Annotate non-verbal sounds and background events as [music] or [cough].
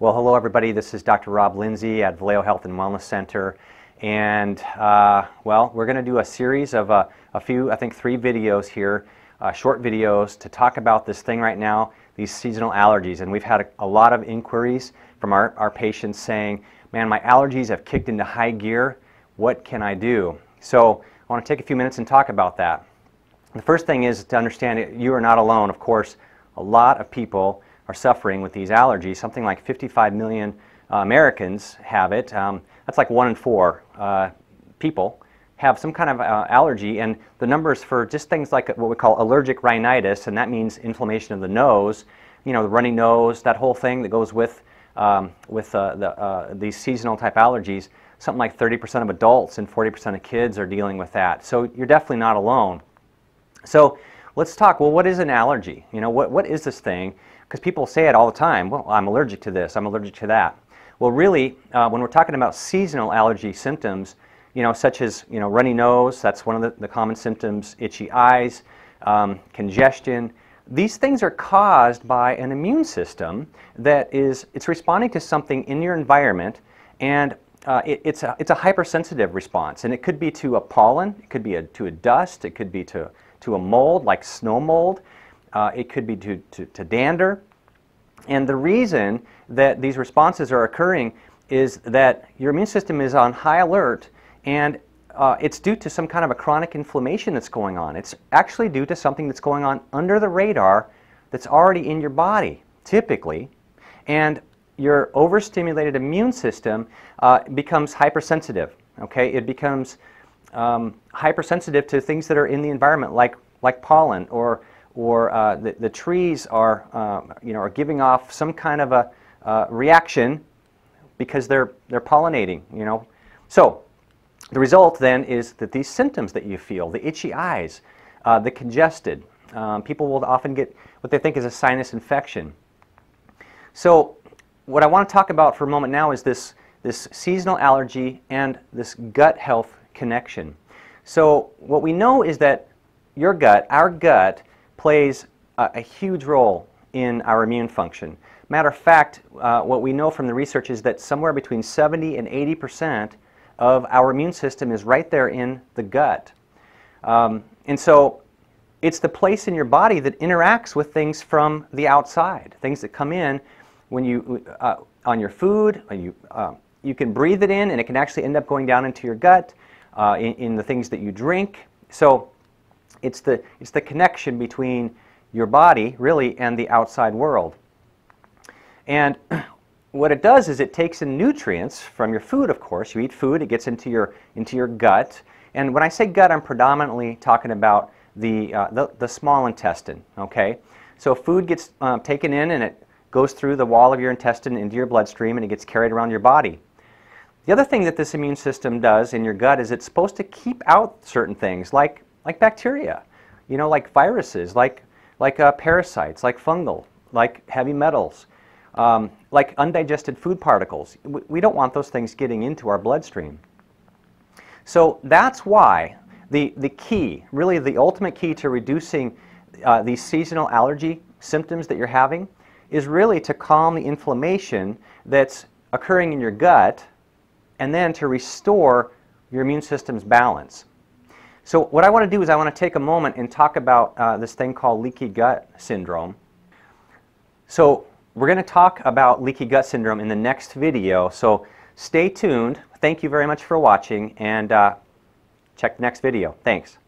Well, hello everybody. This is Dr. Rob Lindsay at Valeo Health and Wellness Center. And, uh, well, we're going to do a series of uh, a few, I think three videos here, uh, short videos to talk about this thing right now, these seasonal allergies. And we've had a, a lot of inquiries from our, our patients saying, man, my allergies have kicked into high gear. What can I do? So I want to take a few minutes and talk about that. The first thing is to understand you are not alone. Of course, a lot of people are suffering with these allergies. Something like 55 million uh, Americans have it. Um, that's like one in four uh, people have some kind of uh, allergy, and the numbers for just things like what we call allergic rhinitis, and that means inflammation of the nose, you know, the runny nose, that whole thing that goes with um, with uh, the, uh, these seasonal type allergies. Something like 30% of adults and 40% of kids are dealing with that. So you're definitely not alone. So let's talk. Well, what is an allergy? You know, what, what is this thing? Because people say it all the time. Well, I'm allergic to this, I'm allergic to that. Well, really, uh, when we're talking about seasonal allergy symptoms, you know, such as you know, runny nose, that's one of the, the common symptoms, itchy eyes, um, congestion, these things are caused by an immune system that is, it's responding to something in your environment and uh, it, it's, a, it's a hypersensitive response. And it could be to a pollen, it could be a, to a dust, it could be to, to a mold like snow mold. Uh, it could be to, to, to dander. And the reason that these responses are occurring is that your immune system is on high alert and uh, it's due to some kind of a chronic inflammation that's going on. It's actually due to something that's going on under the radar that's already in your body, typically. And your overstimulated immune system uh, becomes hypersensitive. Okay, it becomes um, hypersensitive to things that are in the environment, like like pollen or or uh, the, the trees are, um, you know, are giving off some kind of a uh, reaction because they're, they're pollinating, you know. So the result then is that these symptoms that you feel, the itchy eyes, uh, the congested, um, people will often get what they think is a sinus infection. So what I want to talk about for a moment now is this, this seasonal allergy and this gut health connection. So what we know is that your gut, our gut, plays a, a huge role in our immune function. Matter of fact, uh, what we know from the research is that somewhere between 70 and 80 percent of our immune system is right there in the gut. Um, and so it's the place in your body that interacts with things from the outside, things that come in when you, uh, on your food, you, uh, you can breathe it in and it can actually end up going down into your gut, uh, in, in the things that you drink. So it's the, it's the connection between your body, really, and the outside world. And [clears throat] what it does is it takes in nutrients from your food, of course. You eat food, it gets into your, into your gut. And when I say gut, I'm predominantly talking about the, uh, the, the, small intestine, okay? So food gets uh, taken in and it goes through the wall of your intestine into your bloodstream and it gets carried around your body. The other thing that this immune system does in your gut is it's supposed to keep out certain things like like bacteria, you know, like viruses, like, like uh, parasites, like fungal, like heavy metals, um, like undigested food particles. We, we don't want those things getting into our bloodstream. So that's why the, the key, really the ultimate key to reducing uh, these seasonal allergy symptoms that you're having is really to calm the inflammation that's occurring in your gut and then to restore your immune system's balance. So what I want to do is I want to take a moment and talk about uh, this thing called leaky gut syndrome. So we're going to talk about leaky gut syndrome in the next video. So stay tuned. Thank you very much for watching and uh, check the next video. Thanks.